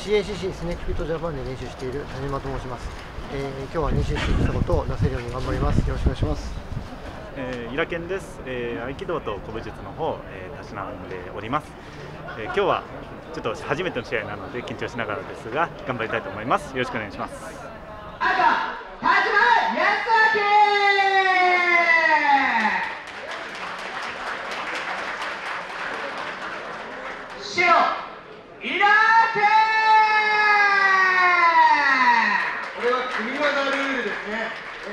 CACC スネークフィットジャパンで練習している谷間と申します、えー、今日は練習してきたことを出せるように頑張ります。よろしくお願いします。えー、イラケンです、えー、合気道と古武術の方、えー、たしなんでおります、えー、今日はちょっと初めての試合なので緊張しながらですが頑張りたいと思います。よろしくお願いします。赤田島康明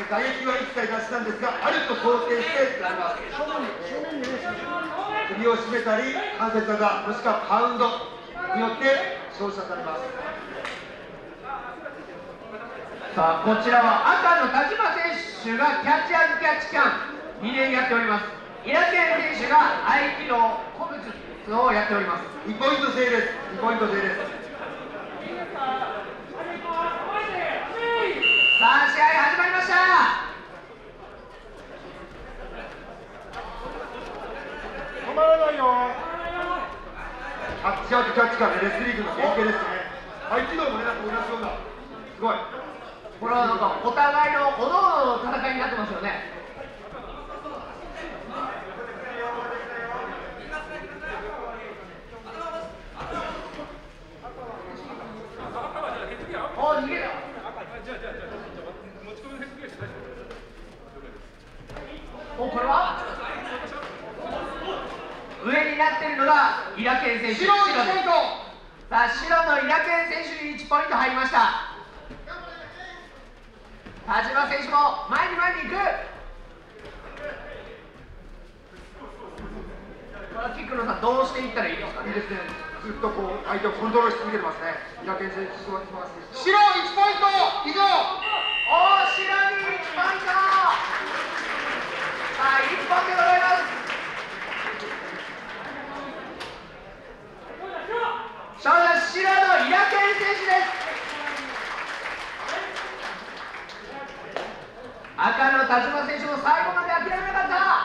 打撃は一切出したんですが、あると想定してやります。首を絞めたり、関節技、もしくはパウンドによって照射されます。さあ、こちらは赤の田島選手がキャッチアンキャッチキャン2年やっております。イラケン選手が合気道古物をやっております。2ポイント制です。2ポイント制です。さあ試合始まりました止まらないよキャッチアウトキャッチからレスリーグの原型で。すね合気道もねなんか同じようなすごい。これはなんかお互いのおのおの戦いになってますよね。おこれは？上になっているのがイラケン選手白1ポイントさあ白のイラケン選手に1ポイント入りました。田島選手も前に前に行く。これはキックのさんどうしていったらいいですかね。いいですねずっとこう相手をコントロールし続けてますね。イラケン選手白1ポイント以上お白に1ポイントさあ一本でございます後ろのイラケン選手です。赤の田島選手も最後まで諦めなかった。